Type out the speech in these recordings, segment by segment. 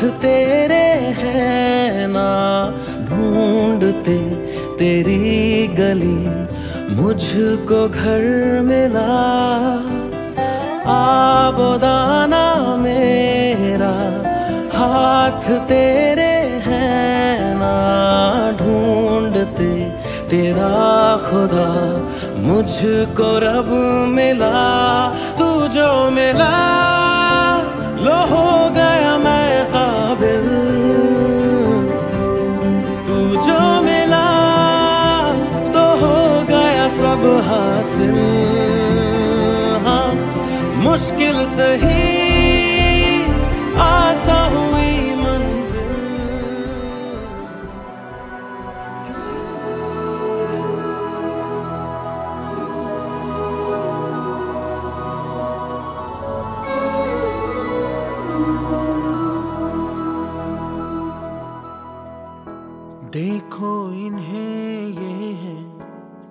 साथ तेरे है ना, ढूंढते तेरी गली, मुझको घर मिला। आबोदाना मेरा, हाथ तेरे है ना, ढूंढते तेरा खुदा, मुझको रब मिला तू जो मिला। हासिल हाँ मुश्किल सही आसा हुई मंजिल देखो इन्हें ये है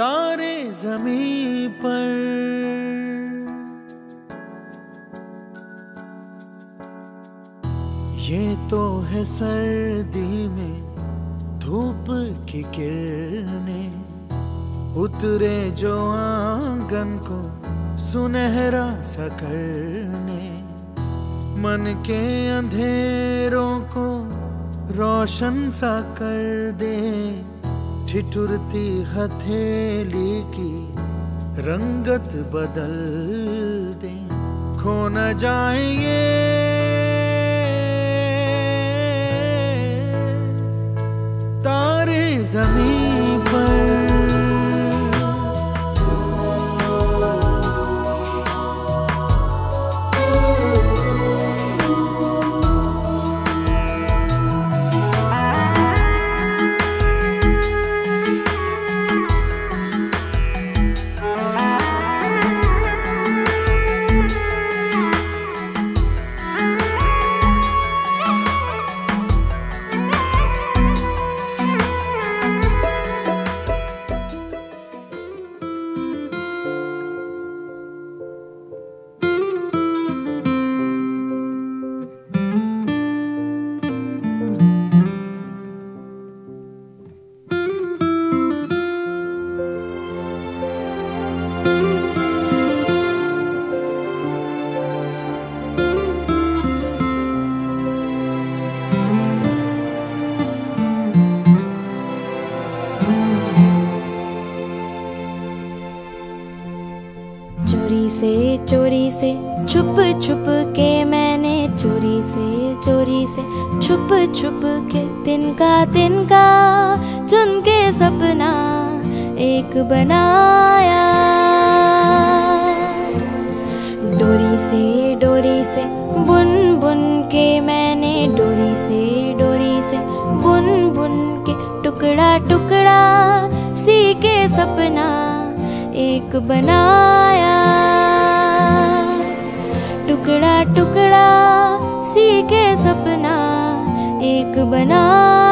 तारे जमी पर। ये तो है सर्दी में धूप की किरणें। उतरे जो आँगन को सुनहरा सा करने। मन के अंधेरों को रोशन सा कर दे। ठिठुरती हथेली की रंगत बदल दे। खो न जाएँगे। तारे ज़मीन से, छुप छुप के मैंने चोरी से चोरी से, छुप छुप के तिनका तिनका चुन के सपना एक बनाया। डोरी से डोरी से, बुन बुन के मैंने डोरी से डोरी से, बुन बुन के टुकड़ा टुकड़ा, सी के सपना एक बनाया। टुकड़ा सी के सपना एक बनाया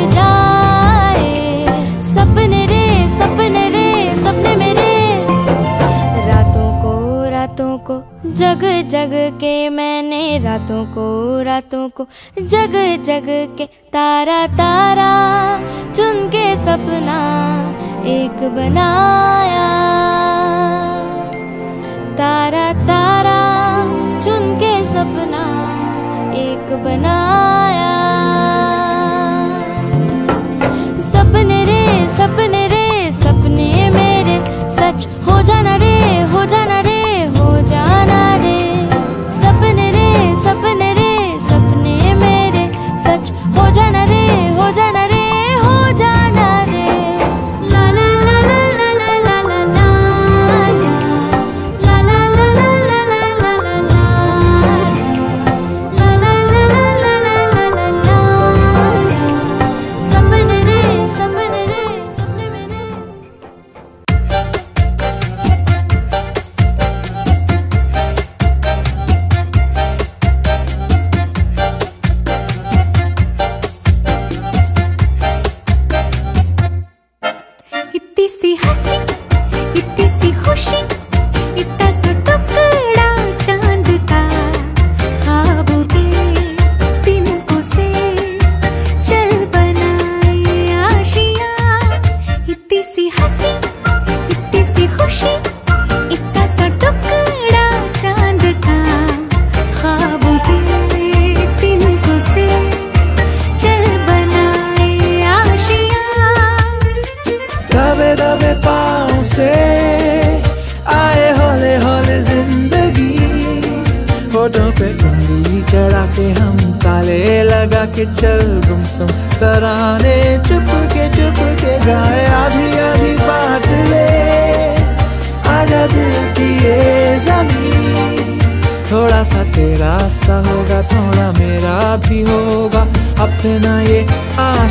जाए। सपने रे सपने रे, सपने मेरे। रातों को रातों को, जग जग के मैंने। रातों को रातों को, जग जग के तारा तारा। चुन के सपना एक बनाया। तारा तारा, चुन के सपना एक बनाया। सी हँसी इतनी सी खुशी। पे चढ़ा के हम, ताले लगा के चल गुमसुम। तराने चुप के चुप के गाए आधी आधी बाट ले। आजा दिल की ये ज़मीन। थोड़ा सा तेरा सा होगा, थोड़ा मेरा भी होगा। अपना ये आशिया